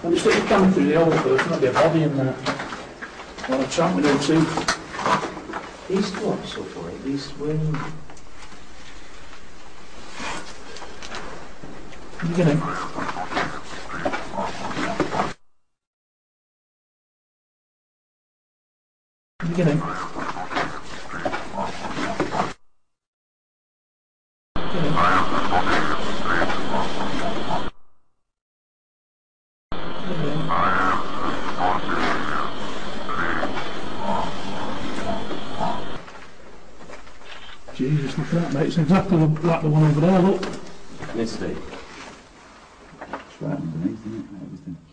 When you stick your camera through the hole first, there'll be a body in there. Well, a chap with no teeth. East what, Suffolk? East Wing? You get him. You get him. Get him. Jesus, look at that, mate. It's exactly like the one over there, look. Misty. It's right underneath, isn't it?